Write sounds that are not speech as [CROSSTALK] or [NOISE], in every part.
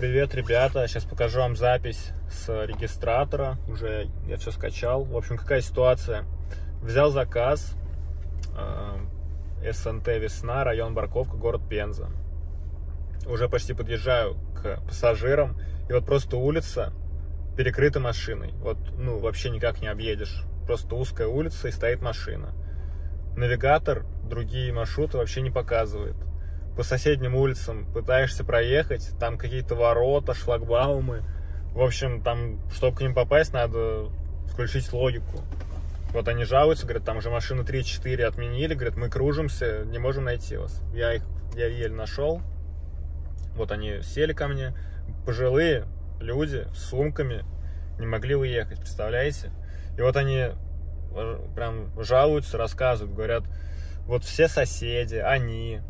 Привет, ребята! Сейчас покажу вам запись с регистратора. Уже я все скачал. В общем, какая ситуация? Взял заказ. э, СНТ «Весна», район Барковка, город Пенза. Уже почти подъезжаю к пассажирам. И вот просто улица перекрыта машиной. Вот, ну, вообще никак не объедешь. Просто узкая улица и стоит машина. Навигатор другие маршруты вообще не показывает по соседним улицам пытаешься проехать, там какие-то ворота, шлагбаумы. В общем, там, чтобы к ним попасть, надо включить логику. Вот они жалуются, говорят, там уже машины 3-4 отменили, говорят, мы кружимся, не можем найти вас. Я их я еле нашел. Вот они сели ко мне, пожилые люди с сумками, не могли уехать, представляете? И вот они э, прям жалуются, рассказывают, говорят, вот все соседи, они,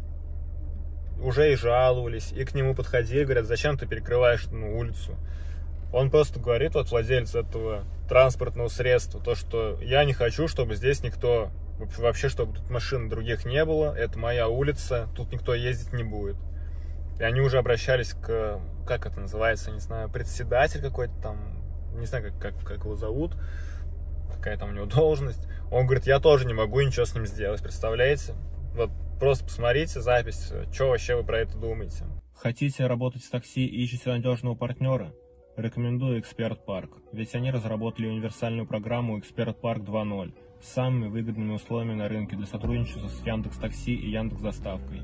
уже и жаловались, и к нему подходили, говорят, зачем ты перекрываешь ну, улицу. Он просто говорит, вот владелец этого транспортного средства, то, что я не хочу, чтобы здесь никто, вообще, чтобы тут машин других не было, это моя улица, тут никто ездить не будет. И они уже обращались к, как это называется, не знаю, председатель какой-то там, не знаю, как, как, как его зовут, какая там у него [LAUGHS] должность. Он говорит, я тоже не могу ничего с ним сделать, представляете? Вот Просто посмотрите запись, что вообще вы про это думаете. Хотите работать в такси и ищете надежного партнера? Рекомендую Эксперт Парк, ведь они разработали универсальную программу Эксперт Парк 2.0 с самыми выгодными условиями на рынке для сотрудничества с Яндекс Такси и Яндекс Доставкой.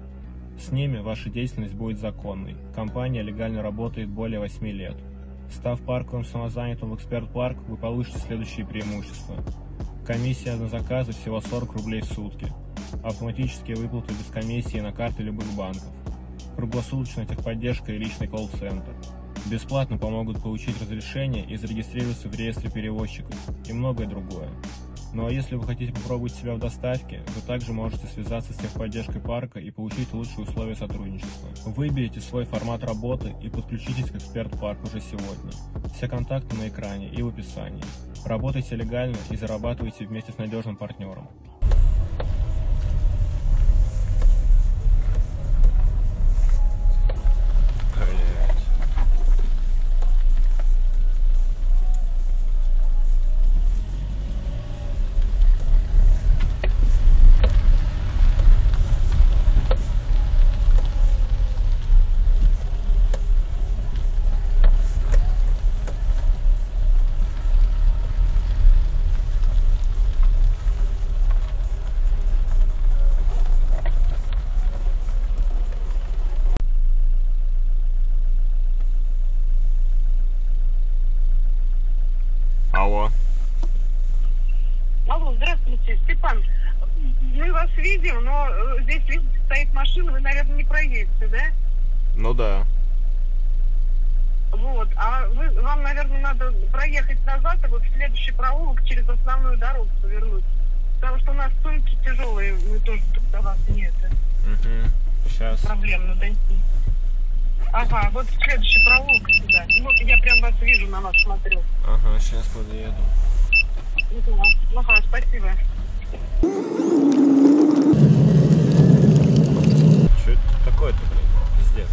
С ними ваша деятельность будет законной. Компания легально работает более 8 лет. Став парковым самозанятым в Эксперт Парк, вы получите следующие преимущества. Комиссия на заказы всего 40 рублей в сутки – автоматические выплаты без комиссии на карты любых банков, круглосуточная техподдержка и личный колл-центр. Бесплатно помогут получить разрешение и зарегистрироваться в реестре перевозчиков и многое другое. Ну а если вы хотите попробовать себя в доставке, вы также можете связаться с техподдержкой парка и получить лучшие условия сотрудничества. Выберите свой формат работы и подключитесь к Эксперт Парк уже сегодня. Все контакты на экране и в описании. Работайте легально и зарабатывайте вместе с надежным партнером. Видим, но э, здесь видите, стоит машина, вы, наверное, не проедете, да? Ну да. Вот, а вы, вам, наверное, надо проехать назад, и вот в следующий проулок через основную дорогу повернуть. Потому что у нас сумки тяжелые, мы тоже тут до вас нет. Угу. Сейчас. Проблемно дойти. Ага, вот следующий проулок сюда. Вот я прям вас вижу, на вас смотрю. Ага, сейчас подъеду. Ага, спасибо. Что это такое-то, блин? Пиздец.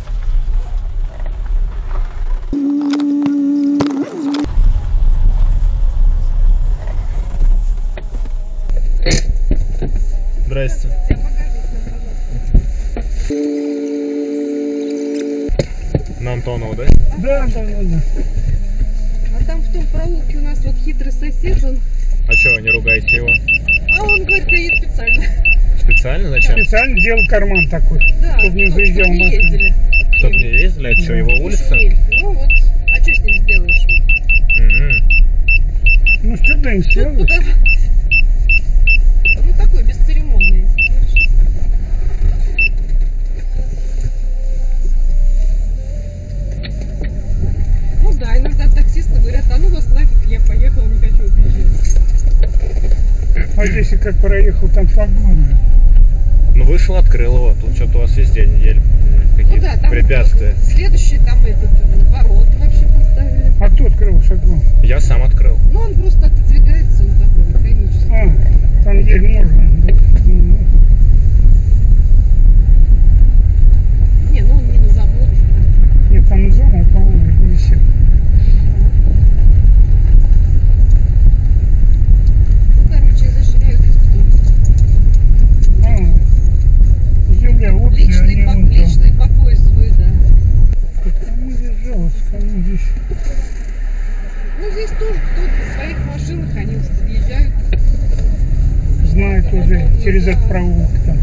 Здрасте. На Антонова, да? Да, да, да. А там в том проулке у нас вот хитрый сосед, он, А что не ругаете его? а он говорит, едет специально. Специально? Зачем? Специально делал карман такой, Да, чтобы не заезжал не машина. ездили. Чтоб не ездили? Это что, его улица? Ну вот, а что с ним сделаешь? Мгм. Ну что ты им Тут сделаешь? куда... Ну такой, бесцеремонный. знаешь. Ну да, иногда таксисты говорят, а ну вас нафиг, я поехал, не хочу уезжать. А здесь и как проехал, там шлагбаум. Ну вышел, открыл его. Тут что-то у вас везде Ну какие-то да, там препятствия. следующий там этот э, ворот вообще поставили. А кто открыл шлагбаум? Я сам открыл. Ну он просто отодвигается, он такой механический. А, там еле можно. здесь тоже кто-то в своих машинах они езжают. Знают уже через этот проулок там.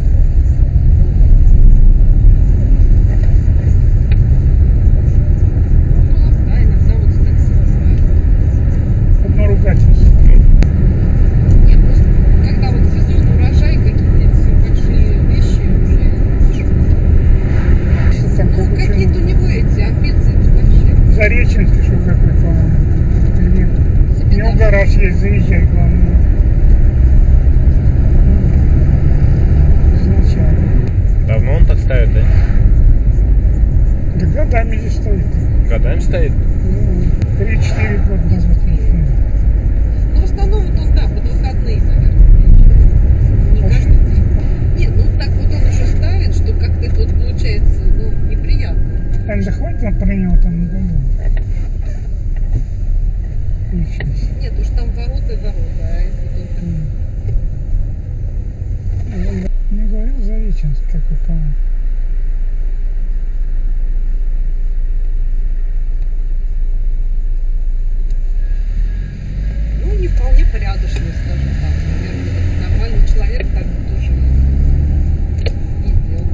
Заезжай, главное. Изначально. Давно он так ставит, да? Да годами здесь стоит. Годами стоит? Ну, 3-4 года назад. Ну, в основном вот он, да, под выходные, наверное, приезжает. Не каждый день. Нет, ну так вот он еще ставит, что как-то это вот получается, ну, неприятно. Ань, да хватит нам про него там надоело. Личность. Нет, уж там ворота и ворота, а это вот он так... М. Не говорил Зареченск, какой, по-моему. Ну, не вполне порядочный, скажем так. Наверное, нормальный человек так бы тоже не сделал.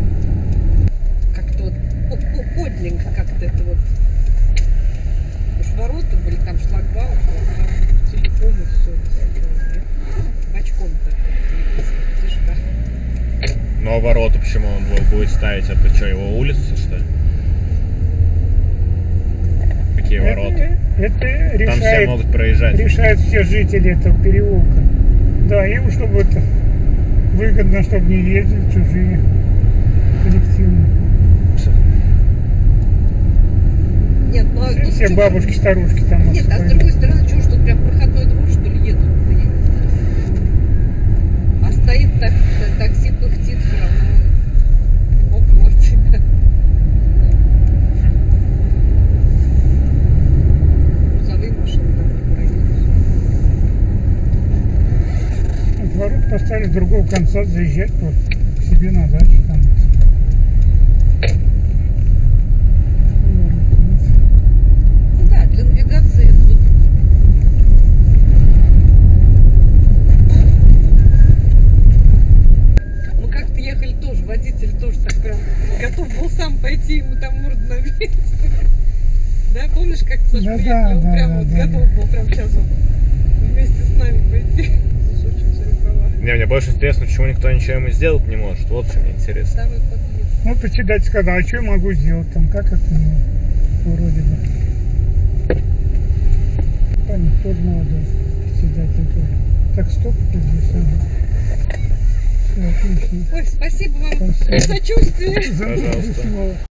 Как-то вот по- по- подлинно как-то это вот. Уж ворота были, там шлагбаум, шлагбаум, телефон и все. Бочком так. Тяжко. Ну а ворота почему он бу- будет ставить? Это что, его улица, что ли? Какие ворота? Это, это Там все решает, могут проезжать. решают все жители этого переулка. Да, им чтобы это выгодно, чтобы не ездили чужие коллективно. Нет, ну, а Все чё- бабушки, старушки там. Нет, а с другой стороны, ж тут прям проходной двор, что ли, едут? Я не знаю. А стоит так, та- такси пыхтит все равно около тебя. Грузовые машины там не проедут. Вот Ворот поставили с другого конца, заезжать просто к себе на дачу там. Ну да, для навигации вот Мы как-то ехали тоже, водитель тоже так прям готов был сам пойти ему там морду набить. [LAUGHS] Да, помнишь, как Саша Да, приехали, да, он да, прям да, вот да, готов был прям сейчас вот вместе с нами пойти. Не, мне больше интересно, почему никто ничего ему сделать не может. Вот что мне интересно. Ну, председатель сказал, а что я могу сделать там, как это ну, вроде бы. Парень тоже молодой, председатель тоже. Так, стоп, тут здесь, ага. Всё, отлично. Ой, спасибо вам Спасибо. за сочувствие. За Пожалуйста.